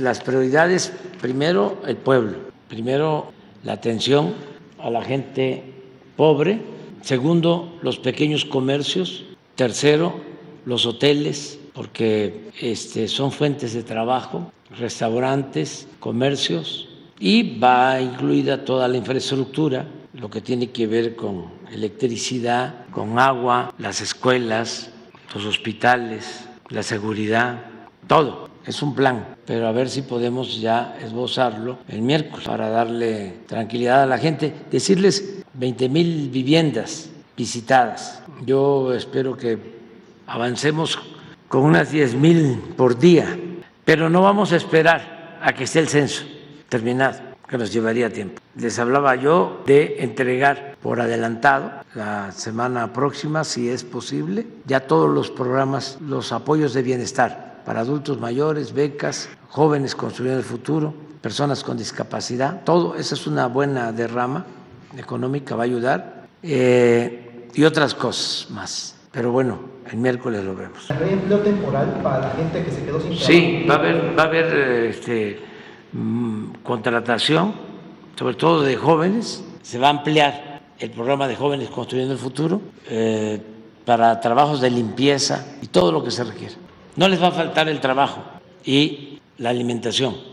las prioridades, primero el pueblo, primero la atención a la gente pobre, segundo los pequeños comercios, tercero los hoteles, porque este, son fuentes de trabajo, restaurantes, comercios, y va incluida toda la infraestructura, lo que tiene que ver con electricidad, con agua, las escuelas, los hospitales, la seguridad, todo. Es un plan, pero a ver si podemos ya esbozarlo el miércoles para darle tranquilidad a la gente. Decirles 20 mil viviendas visitadas. Yo espero que avancemos con unas 10 mil por día, pero no vamos a esperar a que esté el censo terminado, que nos llevaría tiempo. Les hablaba yo de entregar por adelantado la semana próxima, si es posible, ya todos los programas, los apoyos de bienestar para adultos mayores, becas, jóvenes construyendo el futuro, personas con discapacidad, todo, esa es una buena derrama económica, va a ayudar, eh, y otras cosas más. Pero bueno, el miércoles lo vemos. ¿Hay empleo temporal para la gente que se quedó sin trabajo? Sí, va a haber, va a haber este, contratación, sobre todo de jóvenes. Se va a ampliar el programa de jóvenes construyendo el futuro eh, para trabajos de limpieza y todo lo que se requiere. No les va a faltar el trabajo y la alimentación